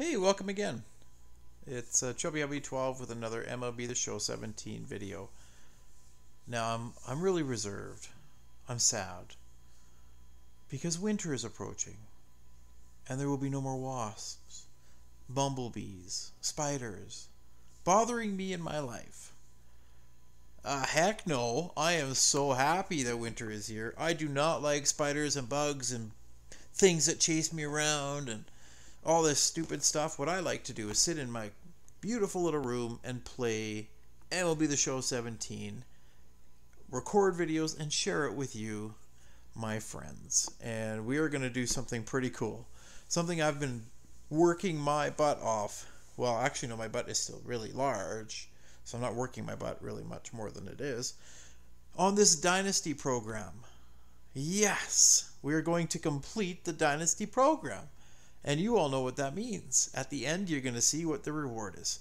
Hey, welcome again. It's uh, Chubby Hubby 12 with another MLB The Show 17 video. Now, I'm, I'm really reserved. I'm sad. Because winter is approaching. And there will be no more wasps, bumblebees, spiders, bothering me in my life. Uh, heck no. I am so happy that winter is here. I do not like spiders and bugs and things that chase me around and all this stupid stuff. What I like to do is sit in my beautiful little room and play MLB The Show 17, record videos, and share it with you, my friends. And we are going to do something pretty cool. Something I've been working my butt off. Well, actually, no, my butt is still really large, so I'm not working my butt really much more than it is. On this Dynasty program. Yes, we are going to complete the Dynasty program. And you all know what that means. At the end, you're going to see what the reward is.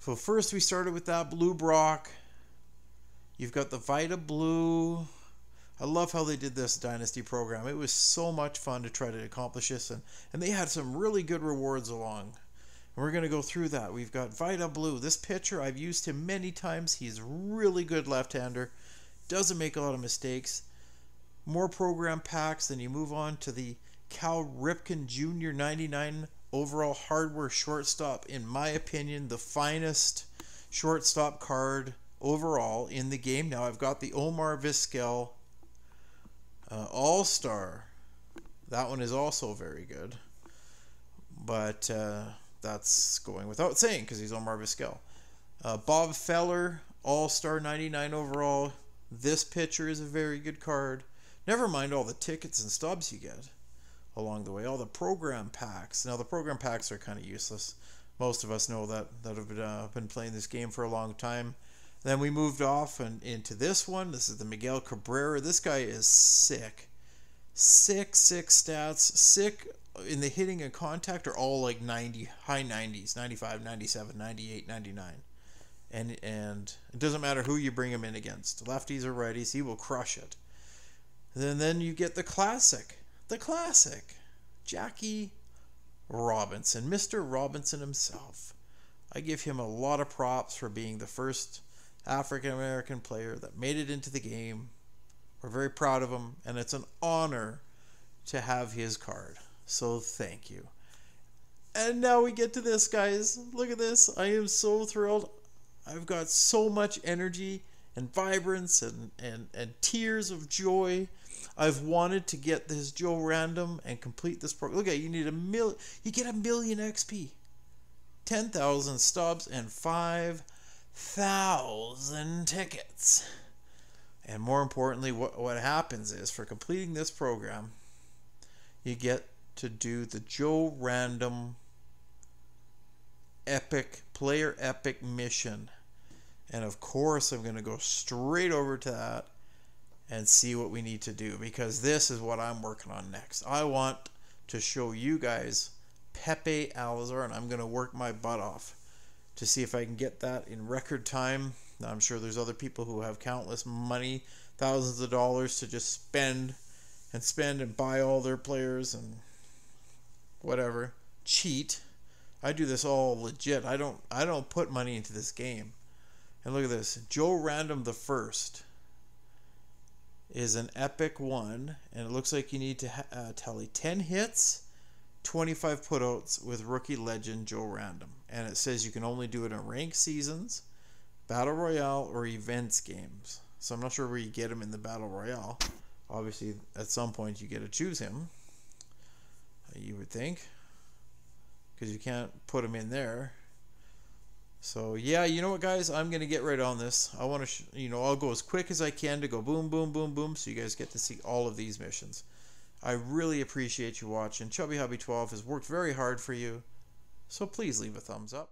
So first we started with that Lou Brock. You've got the Vida Blue. I love how they did this Dynasty program. It was so much fun to try to accomplish this. And, and they had some really good rewards along. And we're going to go through that. We've got Vida Blue. This pitcher, I've used him many times. He's really good left-hander. Doesn't make a lot of mistakes. More program packs. Then you move on to the Cal Ripken Jr. 99 overall hardware shortstop. In my opinion, the finest shortstop card overall in the game. Now I've got the Omar Vizquel uh, All Star. That one is also very good, but uh, that's going without saying because he's Omar Vizquel. Uh, Bob Feller All Star 99 overall. This pitcher is a very good card. Never mind all the tickets and stubs you get along the way. All the program packs. Now the program packs are kind of useless. Most of us know that that have been, uh, been playing this game for a long time. Then we moved off and into this one. This is the Miguel Cabrera. This guy is sick. Sick, sick stats. Sick in the hitting and contact are all like 90, high 90s, 95, 97, 98, 99. And and it doesn't matter who you bring him in against. Lefties or righties, he will crush it. And then you get the classic the classic, Jackie Robinson, Mr. Robinson himself. I give him a lot of props for being the first African American player that made it into the game. We're very proud of him, and it's an honor to have his card. So thank you. And now we get to this, guys. Look at this. I am so thrilled. I've got so much energy and vibrance and, and, and tears of joy I've wanted to get this Joe Random and complete this program. Look at you need a million. You get a million XP, ten thousand stubs, and five thousand tickets. And more importantly, what what happens is for completing this program, you get to do the Joe Random epic player epic mission. And of course, I'm going to go straight over to that and see what we need to do because this is what I'm working on next. I want to show you guys Pepe Alazar and I'm going to work my butt off to see if I can get that in record time. Now, I'm sure there's other people who have countless money, thousands of dollars to just spend and spend and buy all their players and whatever. Cheat. I do this all legit. I don't I don't put money into this game. And look at this. Joe Random the first is an epic one, and it looks like you need to uh, tally 10 hits, 25 putouts with rookie legend Joe Random. And it says you can only do it in ranked seasons, battle royale, or events games. So I'm not sure where you get him in the battle royale. Obviously, at some point you get to choose him. You would think, because you can't put him in there. So yeah, you know what, guys? I'm gonna get right on this. I want to, you know, I'll go as quick as I can to go boom, boom, boom, boom, so you guys get to see all of these missions. I really appreciate you watching. Chubby Hubby 12 has worked very hard for you, so please leave a thumbs up.